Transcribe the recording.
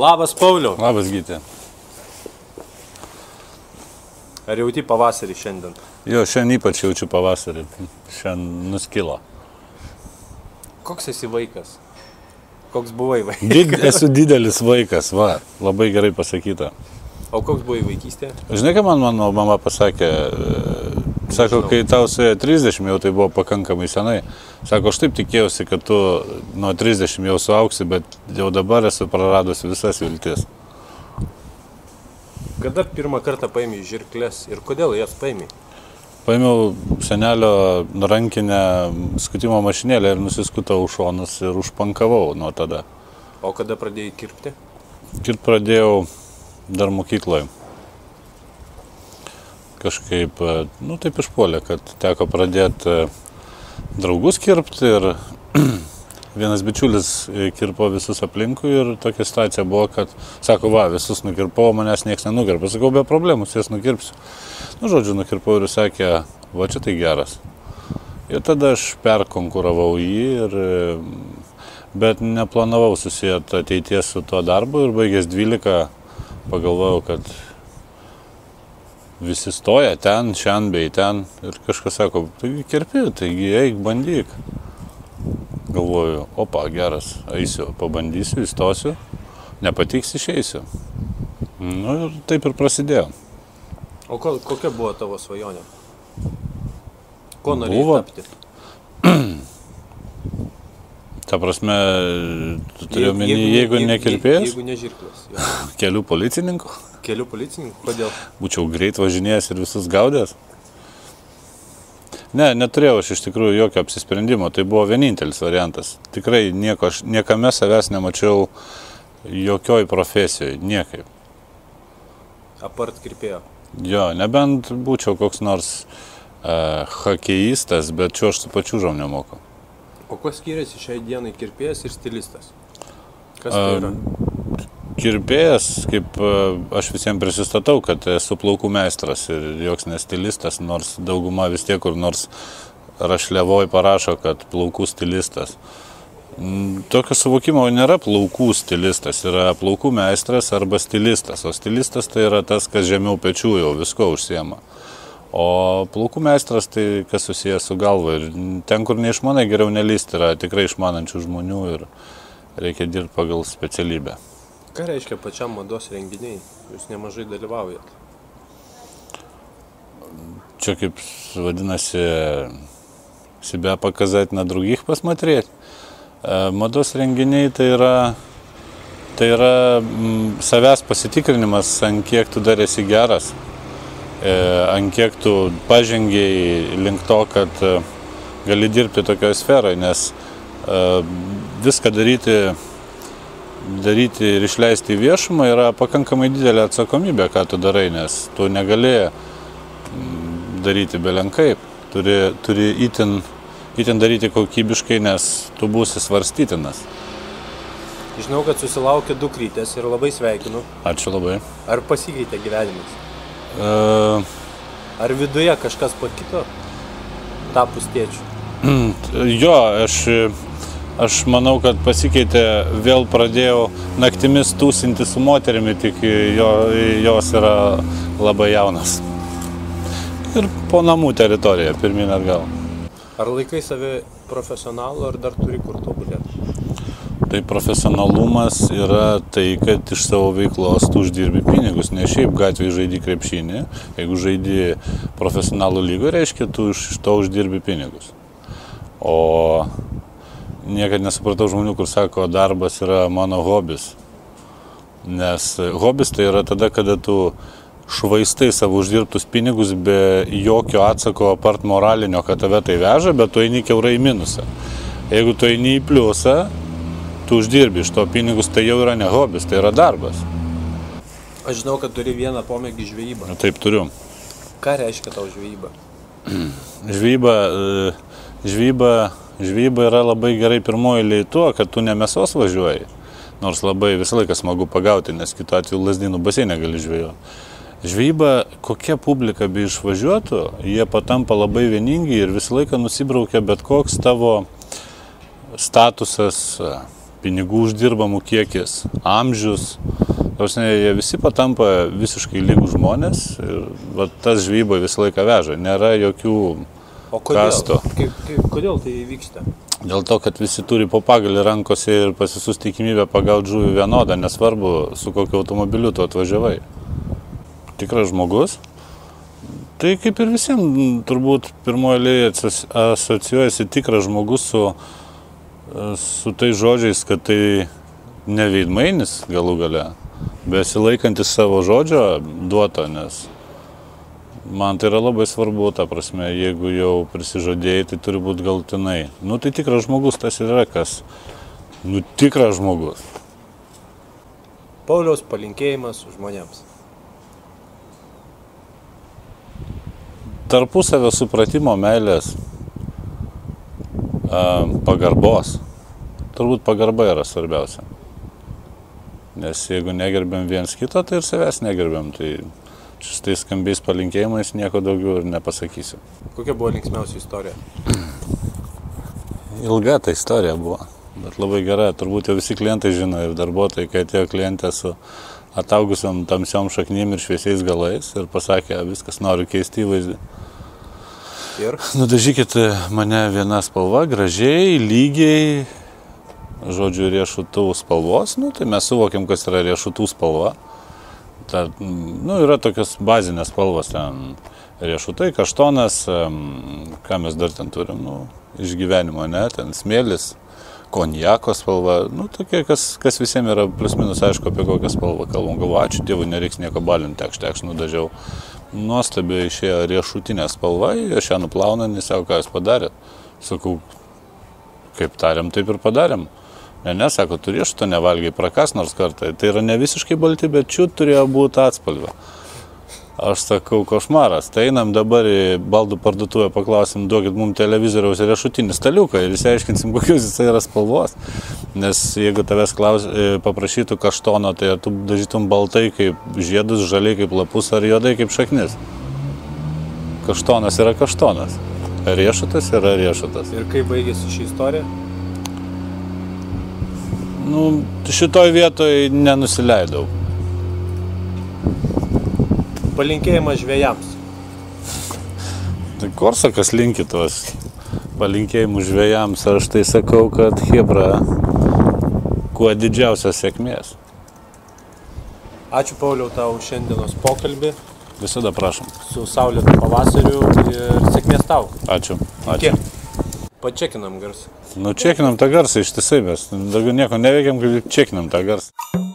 Labas, Pauliu. Labas, Gytė. Ar jauti pavasarį šiandien? Jo, šiandien ypač jaučiu pavasarį. Šiandien nuskilo. Koks esi vaikas? Koks buvai vaikas? Did, esu didelis vaikas, va, labai gerai pasakyta. O koks buvai vaikystėje? Žinai, ką man mano mama pasakė? Sako, kai tau suėjo 30, jau tai buvo pakankamai senai. Sako, aš taip tikėjausi, kad tu nuo 30 jau suauksi, bet jau dabar esu praradus visas viltis. Kada pirmą kartą paėmė žirklės ir kodėl jas paėmė? Paėmiau senelio rankinę skutimo mašinėlę ir nusiskutau už šonus ir užpankavau nuo tada. O kada pradėjai kirpti? Ir pradėjau dar mokykloje. Kažkaip, e, nu taip išpuolė, kad teko pradėti e, draugus kirpti ir vienas bičiulis e, kirpo visus aplinkui ir tokia situacija buvo, kad sako, va, visus nukirpau, manęs niekas nenukirpo. Sakau, be problemų, jas nukirpsiu. Nu, žodžiu, nukirpau ir sakė, va, čia tai geras. Ir tada aš perkonkuravau jį, ir, bet neplanavau susijęti ateities su tuo darbu ir baigęs 12 pagalvojau, kad visi stoja ten, šiandien bei ten ir kažkas sako, taigi kirpi, taigi eik, bandyk. Galvoju, opa, geras, eisiu, pabandysiu, įstosiu, nepatiks, išeisiu. Nu ir taip ir prasidėjo. O ko, kokia buvo tavo svajonė? Ko norėjai Buvo- tapti? Ta prasme, tu turiu omeny, ne- jeigu nekirpėjas, Jeigu ne žirklės. jo. kelių policininkų, Kelių policininkų, kodėl? būčiau greit važinėjęs ir visus gaudęs. Ne, neturėjau aš iš tikrųjų jokio apsisprendimo, tai buvo vienintelis variantas. Tikrai nieko, aš niekame savęs nemačiau jokioj profesijoje, niekaip. Apart kirpėjo. Jo, nebent būčiau koks nors uh, hokeistas, bet čia aš su pačiūžom nemoku. O kuo skiriasi šiai dienai kirpėjas ir stilistas? Kas tai yra? Kirpėjas, kaip e, aš visiems prisistatau, kad esu plaukų meistras ir joks nestilistas, nors dauguma vis tiek kur nors rašliavoj parašo, kad plaukų stilistas. Mm, Tokio suvokimo nėra plaukų stilistas, yra plaukų meistras arba stilistas, o stilistas tai yra tas, kas žemiau pečių jau visko užsiema. O plaukų meistras tai kas susijęs su galva ir ten, kur neišmanai, geriau nelysti, yra tikrai išmanančių žmonių ir reikia dirbti pagal specialybę. Ką reiškia pačiam mados renginiai? Jūs nemažai dalyvaujat. Čia kaip vadinasi, себя показать на других посмотреть. E, Mados renginiai tai yra, tai yra mm, savęs pasitikrinimas, ant kiek tu dar esi geras, e, ant kiek tu pažengiai link to, kad e, gali dirbti tokioje sferoje, nes e, viską daryti, daryti ir išleisti į viešumą yra pakankamai didelė atsakomybė, ką tu darai, nes tu negali daryti belenkaip. Turi, turi itin, itin daryti kokybiškai, nes tu būsi svarstytinas. Žinau, kad susilaukė dukrytės ir labai sveikinu. Ačiū labai. Ar pasikeitė gyvenimas? Uh, Ar viduje kažkas pakito? Tapus tėčiu. jo, aš, aš manau, kad pasikeitė, vėl pradėjau naktimis tūsinti su moterimi, tik jo, jos yra labai jaunas. Ir po namų teritoriją, pirmin atgal. Ar laikai save profesionalu, ar dar turi kur tobulėti? Tai profesionalumas yra tai, kad iš savo veiklos tu uždirbi pinigus, ne šiaip gatvėje žaidži krepšinį, jeigu žaidži profesionalų lygą, reiškia, tu iš to uždirbi pinigus. O niekada nesupratau žmonių, kur sako, darbas yra mano hobis. Nes hobis tai yra tada, kada tu švaistai savo uždirbtus pinigus be jokio atsako apart moralinio, kad tave tai veža, bet tu eini keurai į minusą. Jeigu tu eini į pliusą, tu uždirbi iš to pinigus, tai jau yra ne hobis, tai yra darbas. Aš žinau, kad turi vieną pomėgį žvejybą. Taip turiu. Ką reiškia tau žvejyba? Žvyba, e, žvyba, yra labai gerai pirmoji eilėje tuo, kad tu ne mėsos važiuoji. Nors labai visą laiką smagu pagauti, nes kitu atveju lasdynų baseinė gali žvejoti. Žvejyba, kokia publika be išvažiuotų, jie patampa labai vieningi ir visą laiką nusibraukia bet koks tavo statusas, pinigų uždirbamų kiekis, amžius. Tausne, jie visi patampa visiškai lygų žmonės ir va, tas žvybo visą laiką veža. Nėra jokių O kodėl? Kasto. Kaip, kaip, kodėl tai vyksta? Dėl to, kad visi turi po pagalį rankose ir pasisus tikimybę pagauti žuvį vienodą, nesvarbu, su kokiu automobiliu tu atvažiavai. Tikras žmogus. Tai kaip ir visiems, turbūt pirmoje eilėje asoci- asocijuojasi tikras žmogus su, su tai žodžiais, kad tai ne veidmainis galų gale, besilaikantis savo žodžio duoto, nes Man tai yra labai svarbu, ta prasme, jeigu jau prisižadėjai, tai turi būti galtinai. Nu tai tikras žmogus tas ir yra kas. Nu tikras žmogus. Pauliaus palinkėjimas žmonėms. Tarpusavio supratimo, meilės, pagarbos. Turbūt pagarba yra svarbiausia. Nes jeigu negerbėm viens kito, tai ir savęs negerbėm. Tai šitais skambiais palinkėjimais nieko daugiau ir nepasakysiu. Kokia buvo linksmiausia istorija? Ilga ta istorija buvo, bet labai gera. Turbūt jau visi klientai žino ir darbuotojai, kai atėjo klientė su ataugusiam tamsiom šaknim ir šviesiais galais ir pasakė, viskas noriu keisti įvaizdį. Ir Nudažykit mane viena spalva, gražiai, lygiai, žodžiu, riešutų spalvos, nu, tai mes suvokiam, kas yra riešutų spalva. Ta, nu, yra tokios bazinės spalvos ten riešutai, kaštonas, ką mes dar ten turim, nu, iš gyvenimo, ne, ten smėlis, konjako spalva, nu, tokie, kas, kas visiems yra plius minus aišku, apie kokią spalvą kalbam. Galvoju, ačiū Dievui, nereiks nieko balinti, tekš, tekš, nudažiau. Nuostabiai išėjo riešutinė spalva, aš ją nuplaunu, nesau, ką jūs padarėt. Sakau, kaip tariam, taip ir padarėm. Ne, ne, sako, tu riešuto nevalgiai prakas nors kartą. Tai yra ne visiškai balti, bet čiut turėjo būti atspalvio. Aš sakau, košmaras. Tai einam dabar į baldų parduotuvę, paklausim, duokit mums televizoriaus riešutinį staliuką ir išsiaiškinsim, kokios jis yra spalvos. Nes jeigu tavęs klaus, e, paprašytų kaštono, tai ar tu dažytum baltai kaip žiedus, žaliai kaip lapus ar juodai kaip šaknis. Kaštonas yra kaštonas. Riešutas yra riešutas. Ir kaip baigėsi ši istorija? Nu, šitoj vietoj nenusileidau. Palinkėjimas žvėjams. Tai Korsakas linki tuos palinkėjimus žvėjams, aš tai sakau, kad Hebra kuo didžiausios sėkmės. Ačiū Pauliau tau šiandienos pokalbį Visada prašom. su Saulėtu pavasariu ir sėkmės tau. Ačiū. Ačiū. Pačekinam garsą. Nu, čekinam tą garsą ištisai mes. Daugiau nieko neveikiam, kaip čekinam tą garsą.